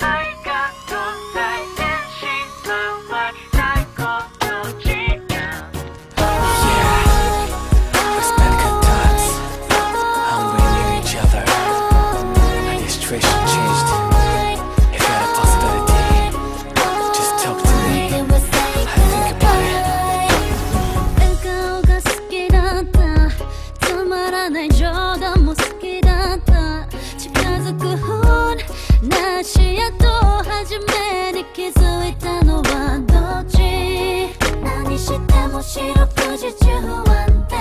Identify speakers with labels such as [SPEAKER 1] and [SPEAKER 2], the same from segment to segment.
[SPEAKER 1] I got to say, and my cycle.
[SPEAKER 2] 目に気づいたのはどっち何しても四六時中不安定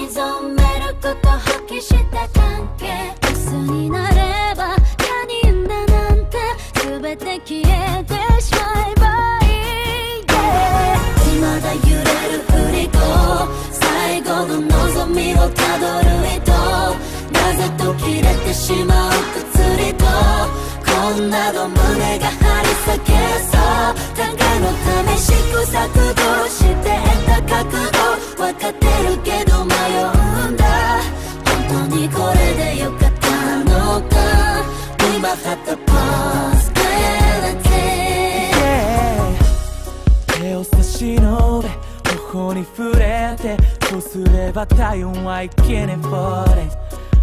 [SPEAKER 2] 溝を埋めること破棄した関係薄になれば他人だなんて全て消えてしまえばいい、yeah、未だ揺れる振り子。最後の望みをたどる糸なぜと切れてしまう靴んなの胸が張り裂けそう。互いのため試行錯誤して得た角度分かってるけど迷うんだ。本当にこれでよかったのか。We might have to possibility
[SPEAKER 1] 手を差し伸べ頬に触れてそうすれば体温はいけね for it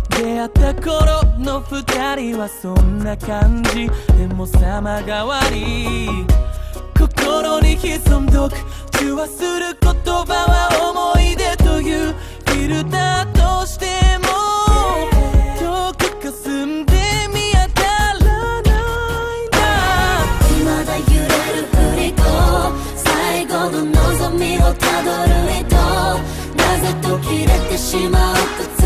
[SPEAKER 1] 出会った頃の二人はそんな感じ。でも様変わり。心に潜んどく。中和する言葉は思い出という。フィルターとしても。遠く霞んで見当たらないんだ
[SPEAKER 2] 未だ揺れる振り子。最後の望みをたどる糸なぜ途切れてしまう薬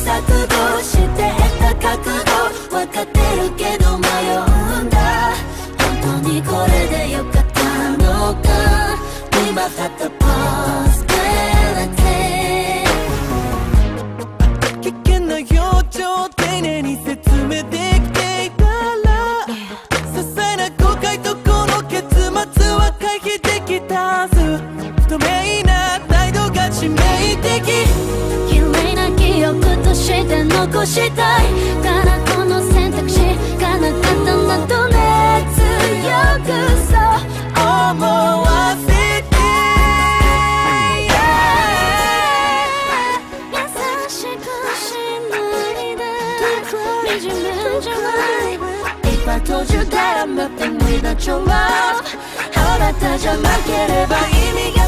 [SPEAKER 2] 錯誤して得た角度分かってるけど迷うんだ。本当にこれでよかったのか。We might have to possibility
[SPEAKER 1] 危険な表情丁寧に説明できていたら。些細な誤解とこの結末は回避できたはず。透明な態度が致命的。
[SPEAKER 2] として残したいからこの選択肢がなかったなどね強くそう思わせて優しくしない。で惨めんじゃない If I told you that I'm nothing without your love あなたじゃなければ意味が